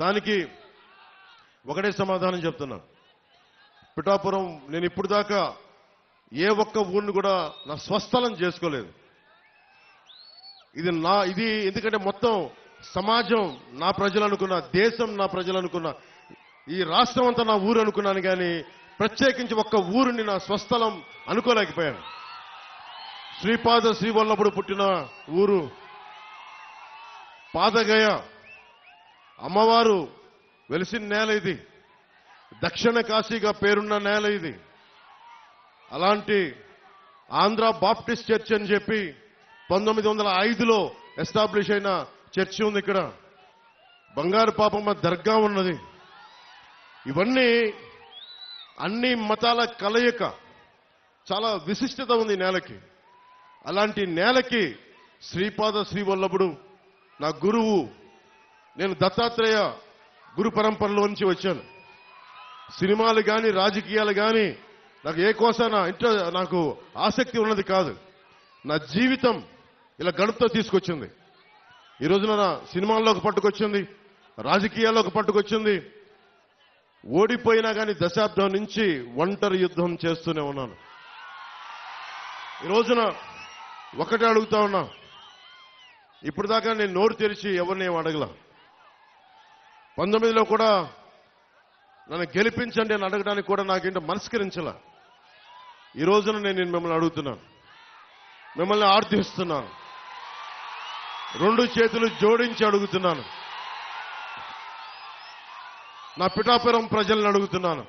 దానికి ఒకటే సమాధానం చెప్తున్నా. పిఠాపురం నేను ఇప్పుడు దాకా ఏ ఒక్క ఊరిని కూడా నా స్వస్థలం చేసుకోలేదు. ఇది నా ఇది ఎందుకంటే మొత్తం సమాజం నా ప్రజలు అనుకున్న దేశం నా ప్రజలు అనుకున్న ఈ రాష్ట్రం అంతా నా ఊరు అనుకున్నాను కానీ ప్రత్యేకించి ఒక్క ఊరిని నా స్వస్థలం అనుకోలేకపోయాను. శ్రీపాద శ్రీవల్లభుడు పుట్టిన ఊరు పాదగయ అమ్మవారు వెలిసిన నేల ఇది. దక్షిణ కాశీగా పేరున్న నేల ఇది. అలాంటి ఆంధ్ర బాప్టిస్ట్ చర్చ్ అని చెప్పి పంతొమ్మిది వందల ఐదులో ఎస్టాబ్లిష్ అయిన చర్చి ఉంది ఇక్కడ. బంగారు పాపమ్మ దర్గా ఉన్నది. ఇవన్నీ అన్ని మతాల కలయిక. చాలా విశిష్టత ఉంది నేలకి. అలాంటి నేలకి శ్రీపాద శ్రీవల్లభుడు నా గురువు నేను దత్తాత్రేయ గురు పరంపరలో నుంచి వచ్చాను. సినిమాలు కానీ రాజకీయాలు కానీ నాకు ఏ కోస నా ఇంట్లో నాకు ఆసక్తి ఉన్నది కాదు. నా జీవితం ఇలా గడుపుతో తీసుకొచ్చింది. ఈ రోజున నా సినిమాల్లోకి పట్టుకొచ్చింది రాజకీయాల్లోకి పట్టుకొచ్చింది. ఓడిపోయినా కానీ దశాబ్దం నుంచి ఒంటరి యుద్ధం చేస్తూనే ఉన్నాను. ఈ రోజున ఒకటే అడుగుతా ఉన్నా ఇప్పుడు దాకా నేను నోరు తెరిచి ఎవరిని అడగలా? పంతొమ్మిదిలో కూడా నన్ను గెలిపించండి అని అడగడానికి కూడా నాకేంటో మనస్కరించలా. ఈ రోజున నేను మిమ్మల్ని అడుగుతున్నాను. మిమ్మల్ని ఆర్థిస్తున్నాను. రెండు చేతులు జోడించి అడుగుతున్నాను. నా పిఠాపురం ప్రజలను అడుగుతున్నాను.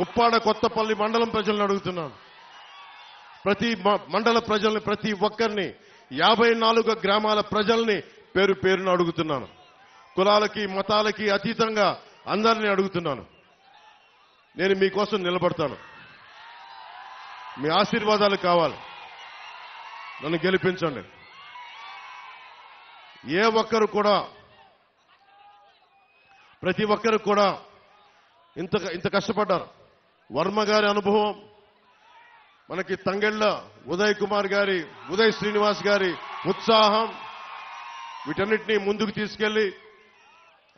ఉప్పాడ కొత్తపల్లి మండలం ప్రజలను అడుగుతున్నాను. ప్రతి మ- మండల ప్రజల్ని ప్రతి ఒక్కరిని యాభై నాలుగు గ్రామాల ప్రజల్ని పేరు పేరును అడుగుతున్నాను. కులాలకి మతాలకి అతీతంగా అందరినీ అడుగుతున్నాను. నేను మీకోసం నిలబడతాను. మీ ఆశీర్వాదాలు కావాలి. నన్ను గెలిపించండి. ఏ ఒక్కరు కూడా ప్రతి ఒక్కరు కూడా ఇంత ఇంత కష్టపడ్డారు. వర్మ గారి అనుభవం మనకి తంగెళ్ళ ఉదయ్ కుమార్ గారి ఉదయ్ శ్రీనివాస్ గారి ఉత్సాహం వీటన్నిటినీ ముందుకు తీసుకెళ్ళి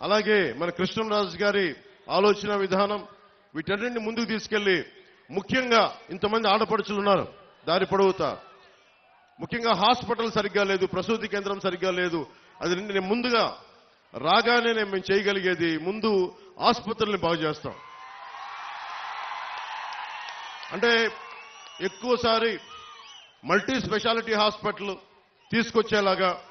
అలాగే మన కృష్ణరాజు గారి ఆలోచన విధానం వీటన్నింటిని ముందుకు తీసుకెళ్ళి ముఖ్యంగా ఇంతమంది ఆడపడుచులు ఉన్నారు. దారి పొడవుతా. ముఖ్యంగా హాస్పిటల్ సరిగ్గా లేదు ప్రసూతి కేంద్రం సరిగ్గా లేదు. అది నేను ముందుగా రాగానే నేను మేము చేయగలిగేది ముందు ఆసుపత్రుల్ని బాగు చేస్తాం. అంటే ఎక్కువసారి మల్టీ స్పెషాలిటీ హాస్పిటల్ తీసుకొచ్చేలాగా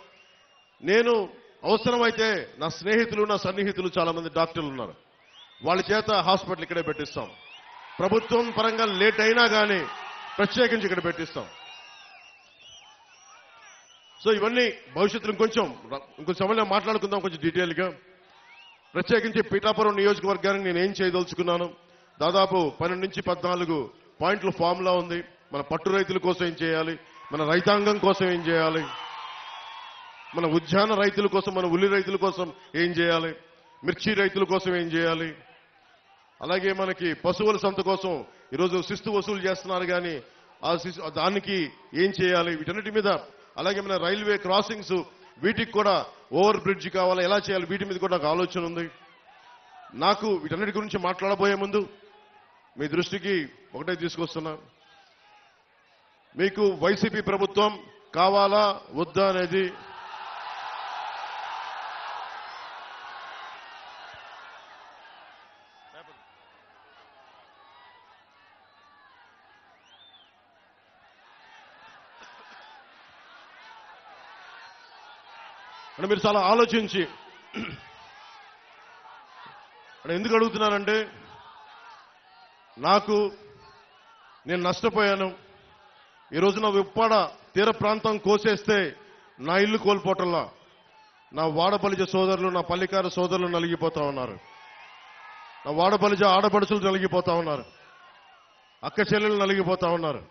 నేను అవసరమైతే నా స్నేహితులు నా సన్నిహితులు చాలా మంది డాక్టర్లు ఉన్నారు. వాళ్ళ చేత హాస్పిటల్ ఇక్కడే పెట్టిస్తాం. ప్రభుత్వం పరంగా లేట్ అయినా కానీ ప్రత్యేకించి ఇక్కడ పెట్టిస్తాం. సో ఇవన్నీ భవిష్యత్తులో ఇంకొంచెం ఇంకొంచెం సమయంలో మాట్లాడుకుందాం కొంచెం డీటెయిల్గా ప్రత్యేకించి పీఠాపురం నియోజకవర్గానికి నేను ఏం చేయదలుచుకున్నాను? దాదాపు పన్నెండు నుంచి పద్నాలుగు పాయింట్ల ఫార్ములా ఉంది. మన పట్టు రైతుల కోసం ఏం చేయాలి? మన రైతాంగం కోసం ఏం చేయాలి? మన ఉద్యాన రైతుల కోసం మన ఉల్లి రైతుల కోసం ఏం చేయాలి? మిర్చి రైతుల కోసం ఏం చేయాలి? అలాగే మనకి పశువుల సంత కోసం ఈరోజు శిస్తు వసూలు చేస్తున్నారు కానీ ఆ శిస్తు దానికి ఏం చేయాలి? వీటన్నిటి మీద అలాగే మన రైల్వే క్రాసింగ్స్ వీటికి కూడా ఓవర్ బ్రిడ్జ్ కావాలి? ఎలా చేయాలి? వీటి మీద కూడా నాకు ఆలోచన ఉంది. నాకు వీటన్నిటి గురించి మాట్లాడబోయే ముందు మీ దృష్టికి ఒకటే తీసుకొస్తున్నా. మీకు వైసీపీ ప్రభుత్వం కావాలా? వద్దా అనేది అంటే మీరు చాలా ఆలోచించి అంటే ఎందుకు అడుగుతున్నానంటే నాకు నేను నష్టపోయాను. ఈ రోజున ఉప్పాడ తీర ప్రాంతం కోసేస్తే నా ఇల్లు కోల్పోవటంలా నా వాడపలిజ సోదరులు నా పల్లికార సోదరులు నలిగిపోతా ఉన్నారు. నా వాడపలిజ ఆడపడుచులు నలిగిపోతా ఉన్నారు. అక్క చెల్లెలు నలిగిపోతా ఉన్నారు.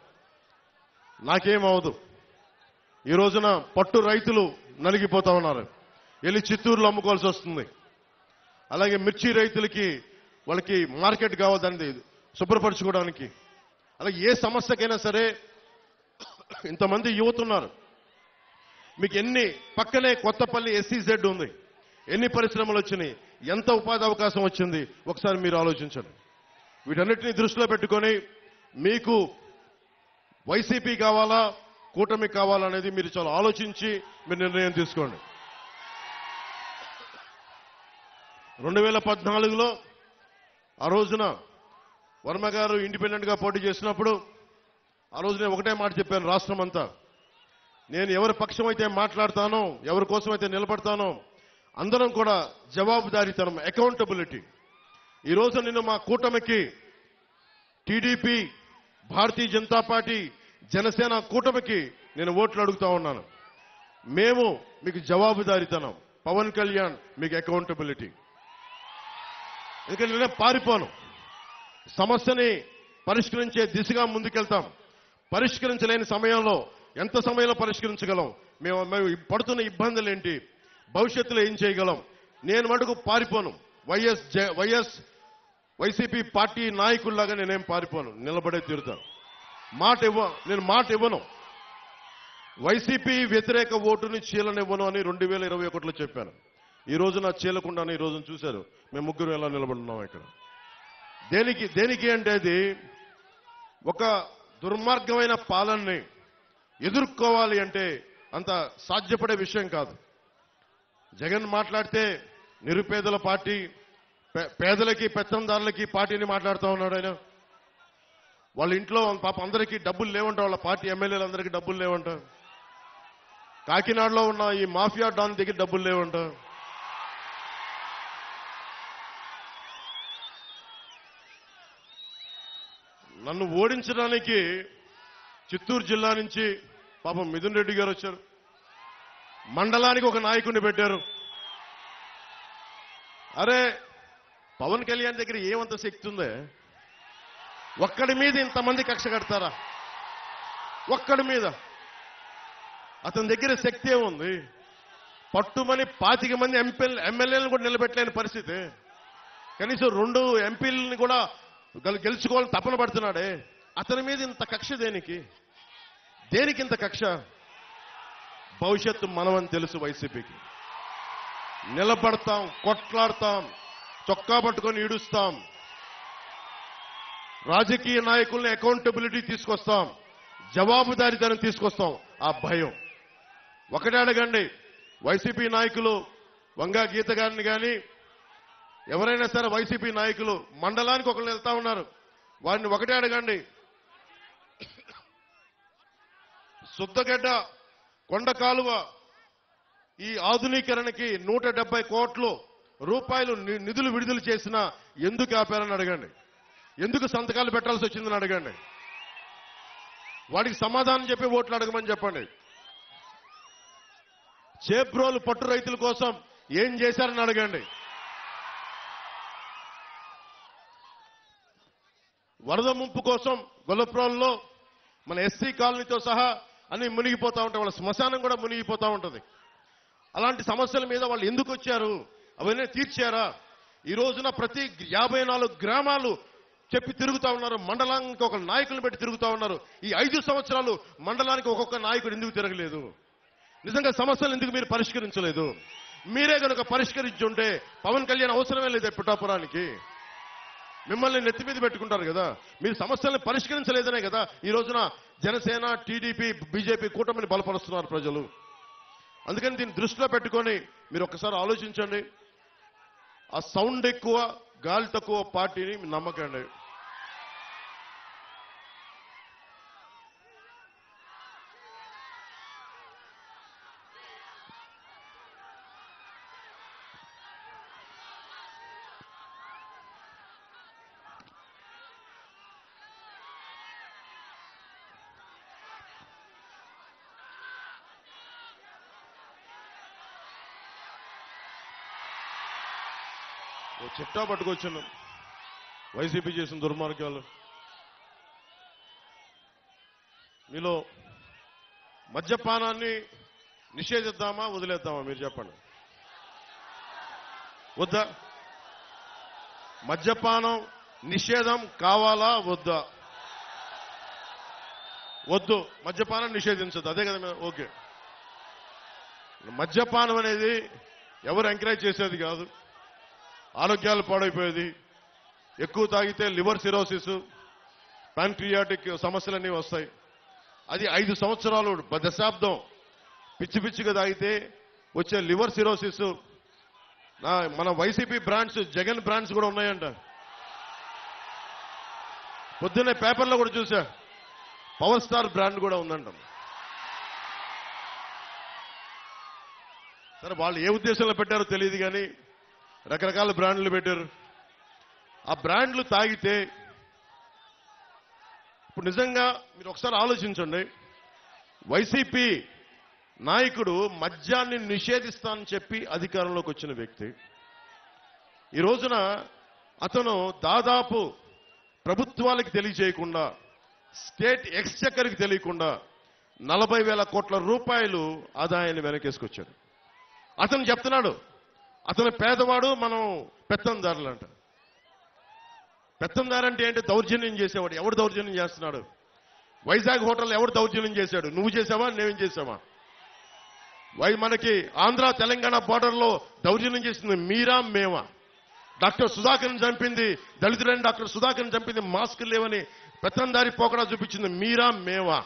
నాకేమవదు ఈ రోజున పట్టు రైతులు నలిగిపోతా ఉన్నారు. వెళ్ళి చిత్తూరులో అమ్ముకోవాల్సి వస్తుంది. అలాగే మిర్చి రైతులకి వాళ్ళకి మార్కెట్ కావద్దండి శుభ్రపరచుకోవడానికి. అలాగే ఏ సమస్యకైనా సరే ఇంతమంది యువత ఉన్నారు మీకు ఎన్ని పక్కనే కొత్తపల్లి ఎస్సీజెడ్ ఉంది. ఎన్ని పరిశ్రమలు వచ్చినాయి. ఎంత ఉపాధి అవకాశం వచ్చింది. ఒకసారి మీరు ఆలోచించండి. వీటన్నిటిని దృష్టిలో పెట్టుకొని మీకు వైసీపీ కావాలా? కూటమి కావాలనేది మీరు చాలా ఆలోచించి మీరు నిర్ణయం తీసుకోండి. రెండు వేల పద్నాలుగులో ఆ రోజున వర్మ గారు ఇండిపెండెంట్గా పోటీ చేసినప్పుడు ఆ రోజు నేను ఒకటే మాట చెప్పాను రాష్ట్రం అంతా నేను ఎవరి పక్షం అయితే మాట్లాడతానో ఎవరి కోసం అయితే నిలబడతానో అందరం కూడా జవాబుదారీతనం అకౌంటబిలిటీ ఈరోజు నిన్ను నేను మా కూటమికి టీడీపీ భారతీయ జనతా పార్టీ జనసేన కూటమికి నేను ఓట్లు అడుగుతా ఉన్నాను. మేము మీకు జవాబుదారితనం పవన్ కళ్యాణ్ మీకు అకౌంటబిలిటీ ఎందుకంటే నేనే పారిపోను. సమస్యని పరిష్కరించే దిశగా ముందుకెళ్తాం. పరిష్కరించలేని సమయంలో ఎంత సమయంలో పరిష్కరించగలం? మేము మేము పడుతున్న ఇబ్బందులు ఏంటి భవిష్యత్తులో ఏం చేయగలం? నేను మటుకు పారిపోను. వైఎస్ వైఎస్ వైసీపీ పార్టీ నాయకుల్లాగా నేనేం పారిపోను. నిలబడే తీరుతాను. మాట ఇవ్వ నేను మాట ఇవ్వను. వైసీపీ వ్యతిరేక ఓటుని చీలనివ్వను అని రెండు వేల ఇరవై ఒకటిలో చెప్పాను. ఈ రోజున చీలకుండానే ఈ రోజున చూశారు. మేము ముగ్గురు ఎలా నిలబడున్నాం ఇక్కడ? దేనికి దేనికి అంటే అది ఒక దుర్మార్గమైన పాలనని ఎదుర్కోవాలి అంటే అంత సాధ్యపడే విషయం కాదు. జగన్ మాట్లాడితే నిరుపేదల పార్టీ పే- పేదలకి పెత్తందారులకి పార్టీని మాట్లాడుతూ ఉన్నాడు ఆయన. వాళ్ళ ఇంట్లో పాప అందరికీ డబ్బులు లేవంట వాళ్ళ పార్టీ ఎమ్మెల్యేలు అందరికీ డబ్బులు లేవంట. కాకినాడలో ఉన్న ఈ మాఫియా డాన్ దగ్గర డబ్బులు లేవంట. నన్ను ఓడించడానికి చిత్తూరు జిల్లా నుంచి పాపం మిథున్ రెడ్డి గారు వచ్చారు. మండలానికి ఒక నాయకుడిని పెట్టారు. అరే పవన్ కళ్యాణ్ దగ్గర ఏమంత శక్తి ఉందే? ఒక్కడి మీద ఇంతమంది కక్ష కడతారా? ఒక్కడి మీద. అతని దగ్గర శక్తి ఏముంది? పట్టుమని పాతిక మంది ఎంపీ ఎమ్మెల్యేలను కూడా నిలబెట్టలేని పరిస్థితి. కనీసం రెండు ఎంపీలని కూడా గెలుచుకోవాలని తపన పడుతున్నాడే. అతని మీద ఇంత కక్ష దేనికి? దేనికి ఇంత కక్ష? భవిష్యత్తు మనమని తెలుసు వైసీపీకి. నిలబడతాం కొట్లాడతాం చొక్కా పట్టుకొని ఈడుస్తాం. రాజకీయ నాయకుల్ని అకౌంటబిలిటీ తీసుకొస్తాం. జవాబుదారీతనం తీసుకొస్తాం. ఆ భయం. ఒకటే అడగండి. వైసీపీ నాయకులు వంగా గీత గారిని కానీ ఎవరైనా సరే వైసీపీ నాయకులు మండలానికి ఒకళ్ళు వెళ్తా ఉన్నారు. వారిని ఒకటే అడగండి. శుద్ధగడ్డ కొండ కాలువ ఈ ఆధునీకరణకి నూట కోట్లు రూపాయలు ని- నిధులు విడుదల చేసినా ఎందుకు ఆపారని అడగండి. ఎందుకు సంతకాలు పెట్టాల్సి వచ్చిందని అడగండి. వాడికి సమాధానం చెప్పి ఓట్లు అడగమని చెప్పండి. చేబ్రోలు పట్టు రైతుల కోసం ఏం చేశారని అడగండి. వరద ముంపు కోసం గొల్లప్రోల్లో మన ఎస్సీ కాలనీతో సహా అన్ని మునిగిపోతా ఉంటాయి. వాళ్ళ శ్మశానం కూడా మునిగిపోతూ ఉంటుంది. అలాంటి సమస్యల మీద వాళ్ళు ఎందుకు వచ్చారు? అవన్నీ తీర్చారా? ఈ రోజున ప్రతి యాభై నాలుగు గ్రామాలు చెప్పి తిరుగుతూ ఉన్నారు. మండలానికి ఒక నాయకులను పెట్టి తిరుగుతూ ఉన్నారు. ఈ ఐదు సంవత్సరాలు మండలానికి ఒక్కొక్క నాయకుడు ఎందుకు తిరగలేదు? నిజంగా సమస్యలు ఎందుకు మీరు పరిష్కరించలేదు? మీరే కనుక పరిష్కరించుంటే పవన్ కళ్యాణ్ అవసరమే లేదు పిఠాపురానికి మిమ్మల్ని నెత్తి మీద పెట్టుకుంటారు కదా. మీరు సమస్యల్ని పరిష్కరించలేదనే కదా. ఈ రోజున జనసేన టీడీపీ బీజేపీ కూటమిని బలపరుస్తున్నారు ప్రజలు. అందుకని దీన్ని దృష్టిలో పెట్టుకొని మీరు ఒకసారి ఆలోచించండి. ఆ సౌండ్ ఎక్కువ గాలి తక్కువ పార్టీని నమ్మకండి. ఓ చిట్టా పట్టుకొచ్చాను. వైసీపీ చేసిన దుర్మార్గాలు. మీలో మద్యపానాన్ని నిషేధిద్దామా వదిలేద్దామా? మీరు చెప్పండి. వద్దా? మద్యపానం నిషేధం కావాలా వద్దా? వద్దు. మద్యపానం నిషేధించదు. అదే కదా ఓకే. మద్యపానం అనేది ఎవరు ఎంకరేజ్ చేసేది కాదు. ఆరోగ్యాలు పాడైపోయేది. ఎక్కువ తాగితే లివర్ సిరోసిస్ ప్యాంక్రియాటిక్ సమస్యలన్నీ వస్తాయి. అది ఐదు సంవత్సరాలు దశాబ్దం పిచ్చి పిచ్చిగా తాగితే వచ్చే లివర్ సిరోసిస్. నా- మన వైసీపీ బ్రాండ్స్ జగన్ బ్రాండ్స్ కూడా ఉన్నాయంట. పొద్దున్నే పేపర్లో కూడా చూసా. పవర్ స్టార్ బ్రాండ్ కూడా ఉందంట. సరే వాళ్ళు ఏ ఉద్దేశంలో పెట్టారో తెలియదు కానీ రకరకాల బ్రాండ్లు పెట్టారు. ఆ బ్రాండ్లు తాగితే ఇప్పుడు నిజంగా మీరు ఒకసారి ఆలోచించండి. వైసీపీ నాయకుడు మద్యాన్ని నిషేధిస్తానని చెప్పి అధికారంలోకి వచ్చిన వ్యక్తి. ఈ రోజున అతను దాదాపు ప్రభుత్వాలకు తెలియజేయకుండా స్టేట్ ఎక్స్చెక్కర్కి తెలియకుండా నలభై వేల కోట్ల రూపాయలు ఆదాయాన్ని వెనకేసుకొచ్చాడు. అతను చెప్తున్నాడు అతను పేదవాడు మనం పెత్తందారులు అంట పెత్తందారంటే ఏంటి? దౌర్జన్యం చేసేవాడు. ఎవడు దౌర్జన్యం చేస్తున్నాడు? వైజాగ్ హోటల్ ఎవడు దౌర్జన్యం చేశాడు? నువ్వు చేసావా? నేనేం చేసావా? వై మనకి ఆంధ్ర తెలంగాణ బార్డర్లో దౌర్జన్యం చేసింది మీరా మేమా? డాక్టర్ సుధాకర్ని చంపింది దళితుడైన డాక్టర్ సుధాకర్ని చంపింది మాస్క్ లేవని పెత్తందారి పోకడా చూపించింది మీరా మేవా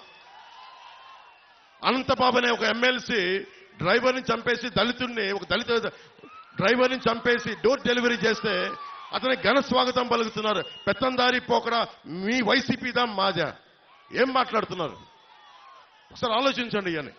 అనంతబాబు అనే ఒక ఎమ్మెల్సీ డ్రైవర్ని చంపేసి దళితుడిని ఒక దళిత డ్రైవర్ని చంపేసి డోర్ డెలివరీ చేస్తే అతని ఘన స్వాగతం పలుకుతున్నారు. పెత్తందారి పోకడా మీ వైసీపీదా మాజా. ఏం మాట్లాడుతున్నారు? ఒకసారి ఆలోచించండి అని